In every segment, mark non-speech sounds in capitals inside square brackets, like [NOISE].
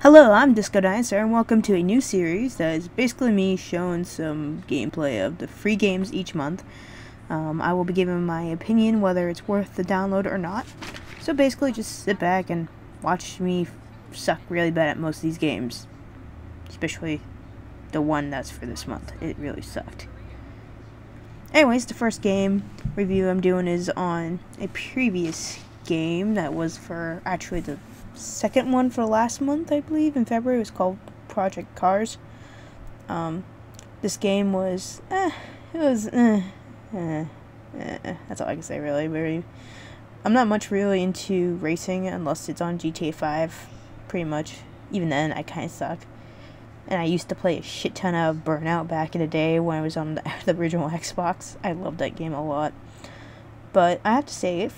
Hello, I'm Disco Dinosaur, and welcome to a new series that is basically me showing some gameplay of the free games each month. Um, I will be giving my opinion whether it's worth the download or not. So basically, just sit back and watch me suck really bad at most of these games. Especially the one that's for this month. It really sucked. Anyways, the first game review I'm doing is on a previous game that was for actually the second one for last month, I believe, in February. Was called Project Cars. Um, this game was, eh, it was, eh, eh, eh, that's all I can say, really. Very, I'm not much really into racing unless it's on GTA 5, pretty much. Even then, I kind of suck. And I used to play a shit ton of Burnout back in the day when I was on the, [LAUGHS] the original Xbox. I loved that game a lot. But I have to say,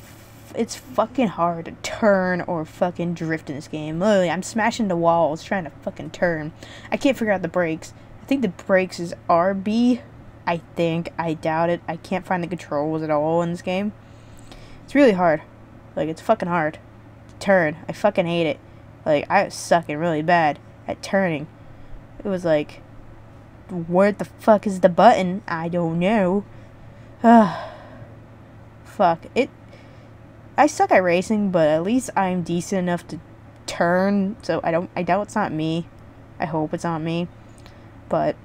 it's fucking hard to turn or fucking drift in this game. Literally, I'm smashing the walls trying to fucking turn. I can't figure out the brakes. I think the brakes is RB. I think. I doubt it. I can't find the controls at all in this game. It's really hard. Like, it's fucking hard to turn. I fucking hate it. Like, I was sucking really bad at turning. It was like, where the fuck is the button? I don't know. [SIGHS] fuck. It I suck at racing, but at least I'm decent enough to turn. So I don't. I doubt it's not me. I hope it's not me. But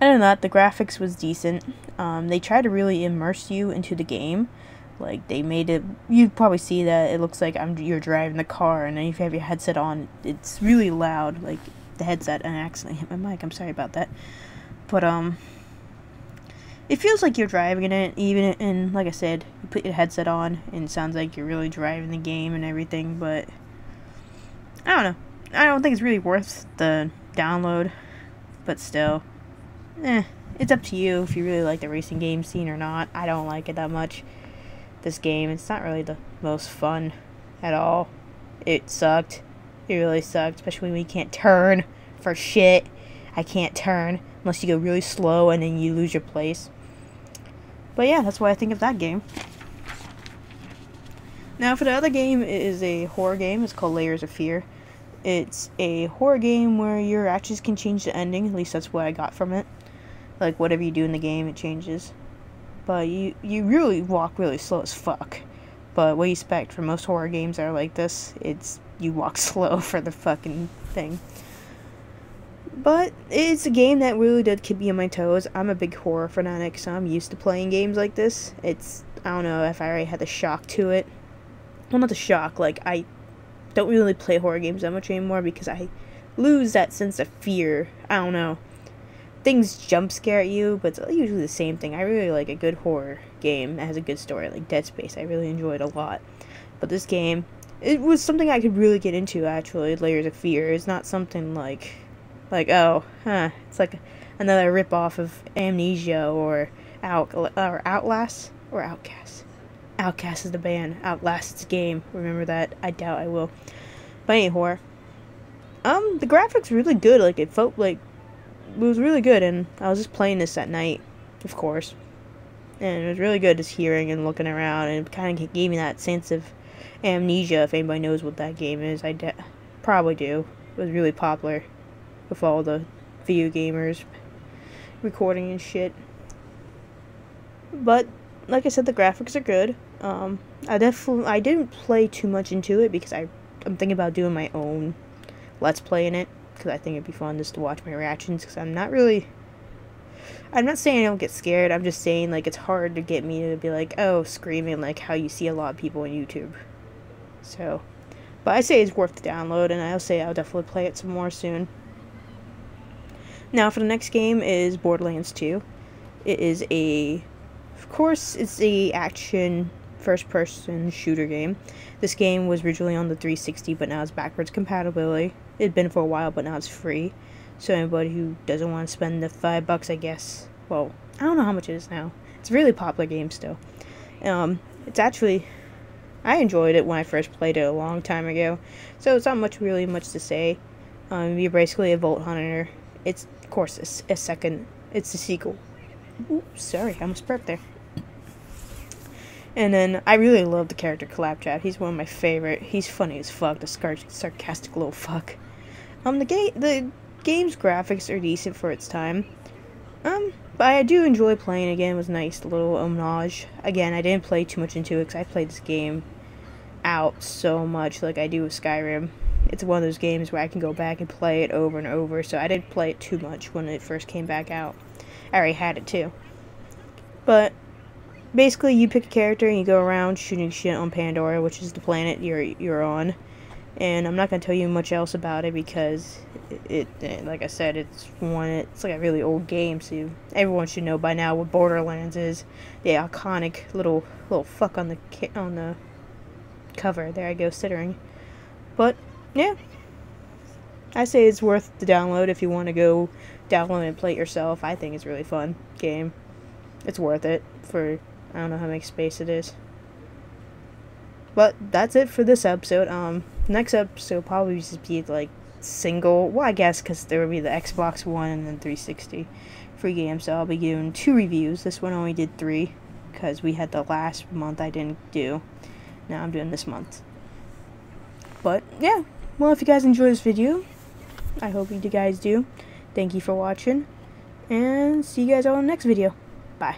other than that, the graphics was decent. Um, they try to really immerse you into the game. Like they made it. You probably see that it looks like I'm you're driving the car, and then if you have your headset on, it's really loud. Like the headset, and I accidentally hit my mic. I'm sorry about that. But um, it feels like you're driving it, even and like I said, you put your headset on and it sounds like you're really driving the game and everything, but I don't know. I don't think it's really worth the download, but still, eh, it's up to you if you really like the racing game scene or not. I don't like it that much. This game, it's not really the most fun at all. It sucked. It really sucked, especially when you can't turn for shit. I can't turn unless you go really slow and then you lose your place. But yeah, that's what I think of that game. Now for the other game, it is a horror game. It's called Layers of Fear. It's a horror game where your actions can change the ending. At least that's what I got from it. Like whatever you do in the game, it changes. But you you really walk really slow as fuck. But what you expect from most horror games that are like this, it's you walk [LAUGHS] slow for the fucking thing. But it's a game that really did keep me on my toes. I'm a big horror fanatic, so I'm used to playing games like this. It's, I don't know if I already had the shock to it. Well, not the shock, like, I don't really play horror games that much anymore because I lose that sense of fear. I don't know. Things jump scare at you, but it's usually the same thing. I really like a good horror game that has a good story, like Dead Space. I really enjoyed a lot. But this game, it was something I could really get into, actually, Layers of Fear. It's not something like like, oh, huh, it's like another ripoff of Amnesia or Out or Outlast or Outcast. Outcast is the band. Outlast is the game. Remember that? I doubt I will. But anyhow, um, the graphics really good. Like it felt like it was really good, and I was just playing this at night, of course, and it was really good just hearing and looking around, and it kind of gave me that sense of amnesia. If anybody knows what that game is, I probably do. It was really popular with all the video gamers recording and shit. But like I said, the graphics are good. Um, I definitely I didn't play too much into it because I I'm thinking about doing my own let's play in it because I think it'd be fun just to watch my reactions because I'm not really. I'm not saying I don't get scared. I'm just saying like it's hard to get me to be like oh screaming like how you see a lot of people on YouTube. So, but I say it's worth the download, and I'll say I'll definitely play it some more soon. Now for the next game is Borderlands 2. It is a, of course, it's a action first-person shooter game. This game was originally on the 360, but now it's backwards compatibility. It's been for a while, but now it's free. So anybody who doesn't want to spend the five bucks, I guess, well, I don't know how much it is now. It's a really popular game still. Um, it's actually, I enjoyed it when I first played it a long time ago. So it's not much really much to say. Um, you're basically a vault hunter it's, of course, a, a second. It's a sequel. Oops, sorry, I almost burped there. And then I really love the character Claptrap. He's one of my favorite. He's funny as fuck. The scar- sarcastic little fuck. Um, the game, the game's graphics are decent for its time. Um, but I do enjoy playing again. It was nice, little homage. Again, I didn't play too much into it because I played this game out so much like I do with Skyrim. It's one of those games where I can go back and play it over and over, so I didn't play it too much when it first came back out. I already had it too. But basically you pick a character and you go around shooting shit on Pandora, which is the planet you're you're on. And I'm not gonna tell you much else about it because it, it like I said, it's one it's like a really old game, so everyone should know by now what Borderlands is. The iconic little little fuck on the on the cover. There I go, stuttering. But yeah, I say it's worth the download if you want to go download and play it yourself. I think it's really fun game. It's worth it for I don't know how much space it is. But that's it for this episode. Um, next episode probably just be like single. Well, I guess because there will be the Xbox One and then 360 free game. So I'll be doing two reviews. This one only did three because we had the last month I didn't do. Now I'm doing this month. But yeah, well, if you guys enjoy this video, I hope you guys do. Thank you for watching, and see you guys all in the next video. Bye.